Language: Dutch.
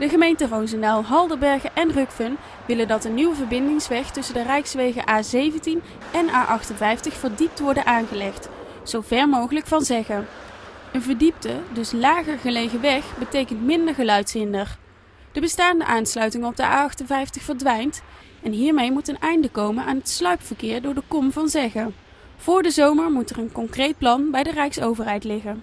De gemeenten Roosendaal, Halderbergen en Rukven willen dat een nieuwe verbindingsweg tussen de Rijkswegen A17 en A58 verdiept worden aangelegd, zo ver mogelijk van zeggen. Een verdiepte, dus lager gelegen weg betekent minder geluidshinder. De bestaande aansluiting op de A58 verdwijnt en hiermee moet een einde komen aan het sluipverkeer door de kom van Zeggen. Voor de zomer moet er een concreet plan bij de Rijksoverheid liggen.